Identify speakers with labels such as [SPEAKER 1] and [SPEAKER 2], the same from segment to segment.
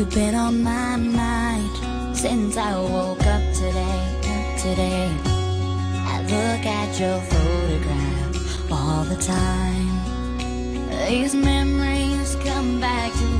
[SPEAKER 1] You've been on my mind since I woke up today. Today, I look at your photograph all the time. These memories come back to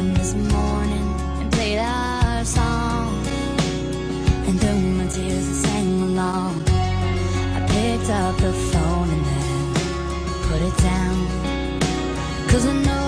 [SPEAKER 1] up this morning and played our song, and through my tears I sang along. I picked up the phone and then put it down. Cause I know